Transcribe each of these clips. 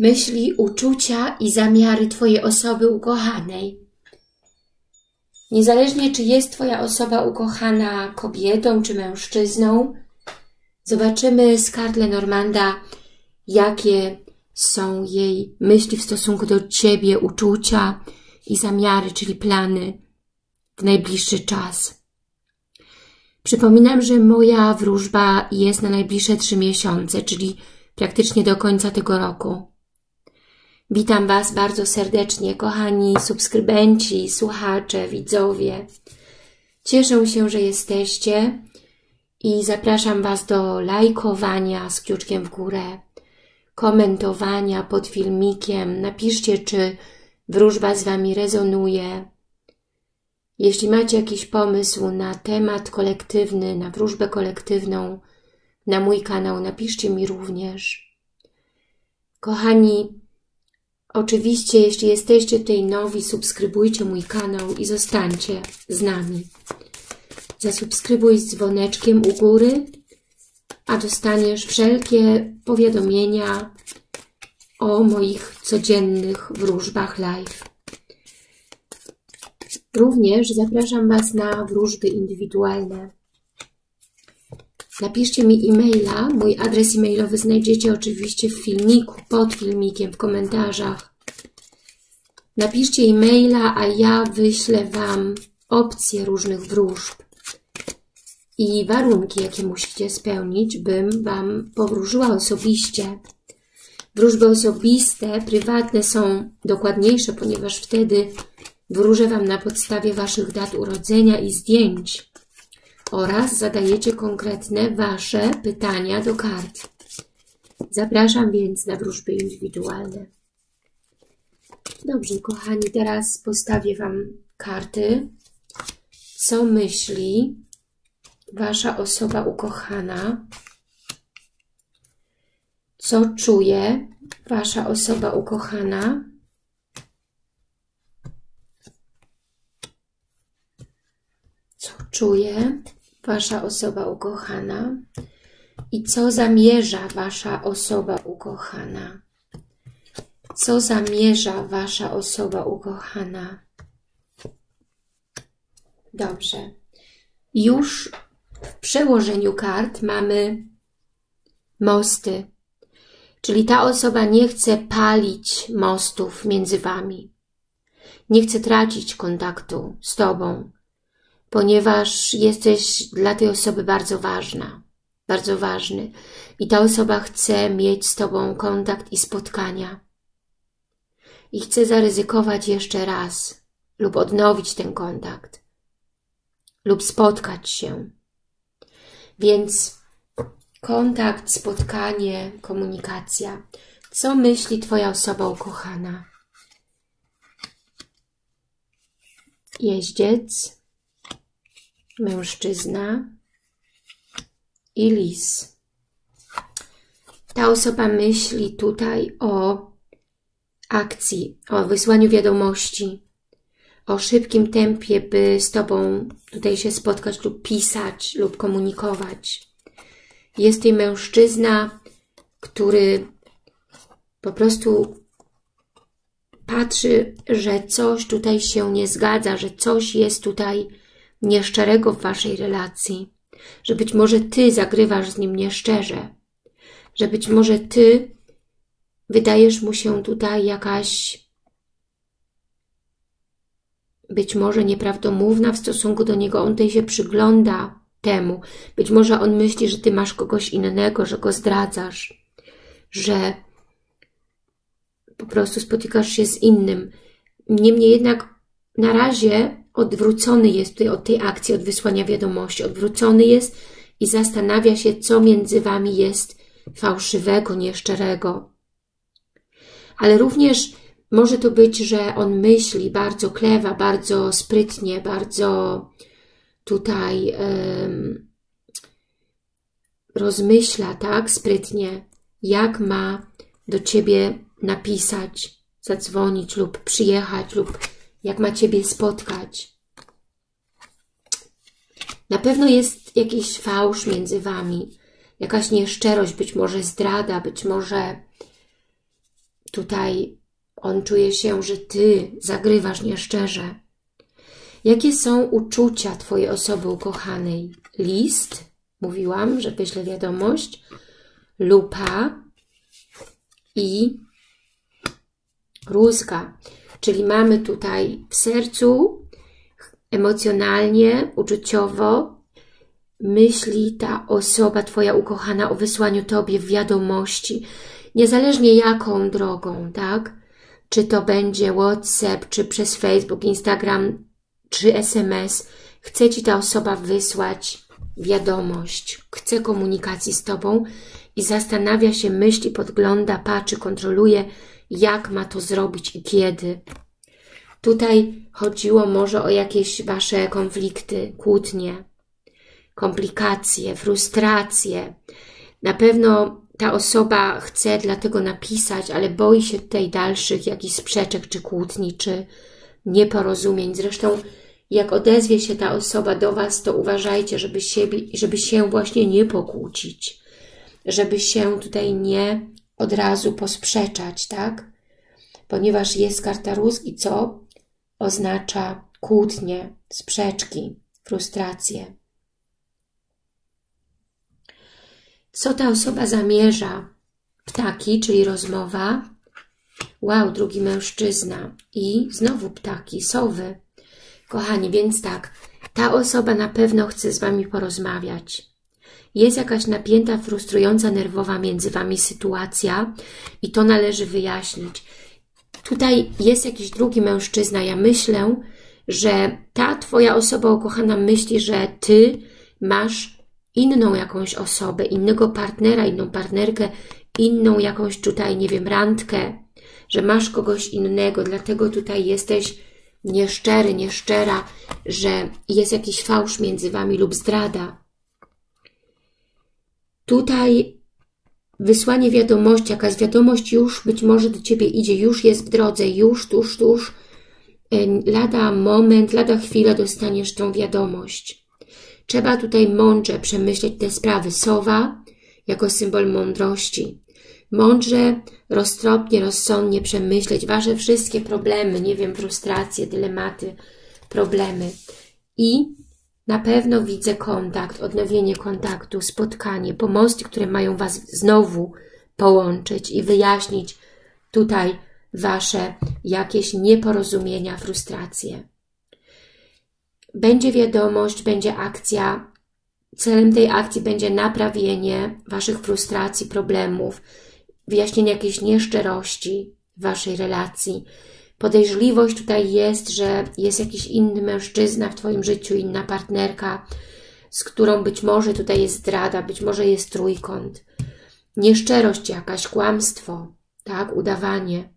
myśli, uczucia i zamiary Twojej osoby ukochanej. Niezależnie, czy jest Twoja osoba ukochana kobietą czy mężczyzną, zobaczymy z kart Lenormanda, jakie są jej myśli w stosunku do Ciebie, uczucia i zamiary, czyli plany w najbliższy czas. Przypominam, że moja wróżba jest na najbliższe trzy miesiące, czyli praktycznie do końca tego roku. Witam Was bardzo serdecznie, kochani subskrybenci, słuchacze, widzowie. Cieszę się, że jesteście i zapraszam Was do lajkowania z kciuczkiem w górę, komentowania pod filmikiem. Napiszcie, czy wróżba z Wami rezonuje. Jeśli macie jakiś pomysł na temat kolektywny, na wróżbę kolektywną, na mój kanał, napiszcie mi również. Kochani, oczywiście jeśli jesteście tutaj nowi, subskrybujcie mój kanał i zostańcie z nami. Zasubskrybuj z dzwoneczkiem u góry, a dostaniesz wszelkie powiadomienia o moich codziennych wróżbach live. Również zapraszam Was na wróżby indywidualne. Napiszcie mi e-maila. Mój adres e-mailowy znajdziecie oczywiście w filmiku, pod filmikiem, w komentarzach. Napiszcie e-maila, a ja wyślę Wam opcje różnych wróżb i warunki, jakie musicie spełnić, bym Wam powróżyła osobiście. Wróżby osobiste, prywatne są dokładniejsze, ponieważ wtedy wróżę Wam na podstawie Waszych dat urodzenia i zdjęć oraz zadajecie konkretne Wasze pytania do kart. Zapraszam więc na wróżby indywidualne. Dobrze, kochani, teraz postawię Wam karty. Co myśli Wasza osoba ukochana? Co czuje Wasza osoba ukochana? Co czuje Wasza osoba ukochana? I co zamierza Wasza osoba ukochana? Co zamierza Wasza osoba ukochana? Dobrze. Już w przełożeniu kart mamy mosty, czyli ta osoba nie chce palić mostów między Wami. Nie chce tracić kontaktu z Tobą, ponieważ jesteś dla tej osoby bardzo ważna, bardzo ważny. I ta osoba chce mieć z Tobą kontakt i spotkania. I chce zaryzykować jeszcze raz lub odnowić ten kontakt lub spotkać się. Więc kontakt, spotkanie, komunikacja. Co myśli Twoja osoba ukochana? Jeździec, mężczyzna i lis. Ta osoba myśli tutaj o akcji, o wysłaniu wiadomości, o szybkim tempie, by z Tobą tutaj się spotkać lub pisać lub komunikować. Jest tutaj mężczyzna, który po prostu patrzy, że coś tutaj się nie zgadza, że coś jest tutaj nieszczerego w Waszej relacji, że być może Ty zagrywasz z nim nieszczerze, że być może Ty wydajesz mu się tutaj jakaś być może nieprawdomówna w stosunku do niego, on tutaj się przygląda temu. Być może on myśli, że ty masz kogoś innego, że go zdradzasz, że po prostu spotykasz się z innym. Niemniej jednak na razie odwrócony jest tutaj od tej akcji, od wysłania wiadomości. Odwrócony jest i zastanawia się, co między wami jest fałszywego, nieszczerego. Ale również może to być, że on myśli bardzo klewa, bardzo sprytnie, bardzo tutaj um, rozmyśla, tak, sprytnie, jak ma do Ciebie napisać, zadzwonić lub przyjechać lub jak ma Ciebie spotkać. Na pewno jest jakiś fałsz między Wami, jakaś nieszczerość, być może zdrada, być może tutaj on czuje się, że Ty zagrywasz nieszczerze. Jakie są uczucia Twojej osoby ukochanej? List, mówiłam, że wyślę wiadomość, lupa i rózga. Czyli mamy tutaj w sercu emocjonalnie, uczuciowo myśli ta osoba, Twoja ukochana o wysłaniu Tobie wiadomości, niezależnie jaką drogą, tak? Czy to będzie WhatsApp, czy przez Facebook, Instagram, czy SMS, chce Ci ta osoba wysłać wiadomość, chce komunikacji z Tobą i zastanawia się, myśli, podgląda, patrzy, kontroluje, jak ma to zrobić i kiedy. Tutaj chodziło może o jakieś Wasze konflikty, kłótnie, komplikacje, frustracje. Na pewno ta osoba chce dlatego napisać, ale boi się tutaj dalszych jakichś sprzeczek, czy kłótni, czy nieporozumień. Zresztą jak odezwie się ta osoba do Was, to uważajcie, żeby, siebie, żeby się właśnie nie pokłócić, żeby się tutaj nie od razu posprzeczać, tak? Ponieważ jest karta rózgi, co oznacza kłótnie, sprzeczki, frustracje. Co ta osoba zamierza? Ptaki, czyli rozmowa. Wow, drugi mężczyzna. I znowu ptaki, sowy. Kochani, więc tak, ta osoba na pewno chce z Wami porozmawiać. Jest jakaś napięta, frustrująca, nerwowa między Wami sytuacja i to należy wyjaśnić. Tutaj jest jakiś drugi mężczyzna. Ja myślę, że ta Twoja osoba ukochana myśli, że Ty masz inną jakąś osobę, innego partnera, inną partnerkę, inną jakąś tutaj, nie wiem, randkę, że masz kogoś innego, dlatego tutaj jesteś nieszczery, nieszczera, że jest jakiś fałsz między Wami lub zdrada. Tutaj wysłanie wiadomości, jakaś wiadomość już być może do Ciebie idzie, już jest w drodze, już, tuż, tuż, lada moment, lada chwila dostaniesz tą wiadomość. Trzeba tutaj mądrze przemyśleć te sprawy. Sowa jako symbol mądrości mądrze, roztropnie, rozsądnie przemyśleć Wasze wszystkie problemy, nie wiem, frustracje, dylematy, problemy. I na pewno widzę kontakt, odnowienie kontaktu, spotkanie, pomosty, które mają Was znowu połączyć i wyjaśnić tutaj Wasze jakieś nieporozumienia, frustracje. Będzie wiadomość, będzie akcja. Celem tej akcji będzie naprawienie Waszych frustracji, problemów, wyjaśnienie jakiejś nieszczerości w Waszej relacji. Podejrzliwość tutaj jest, że jest jakiś inny mężczyzna w Twoim życiu, inna partnerka, z którą być może tutaj jest zdrada, być może jest trójkąt. Nieszczerość jakaś, kłamstwo, tak, udawanie.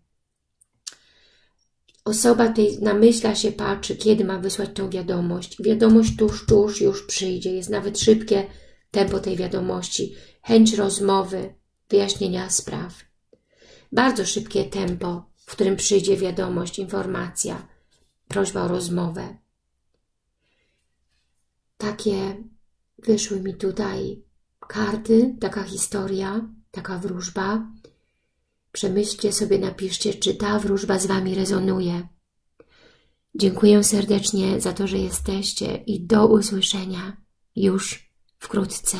Osoba tej namyśla się, patrzy, kiedy ma wysłać tą wiadomość. Wiadomość tuż, tuż już przyjdzie. Jest nawet szybkie tempo tej wiadomości. Chęć rozmowy, wyjaśnienia spraw. Bardzo szybkie tempo, w którym przyjdzie wiadomość, informacja, prośba o rozmowę. Takie wyszły mi tutaj karty, taka historia, taka wróżba. Przemyślcie sobie, napiszcie, czy ta wróżba z Wami rezonuje. Dziękuję serdecznie za to, że jesteście i do usłyszenia już wkrótce.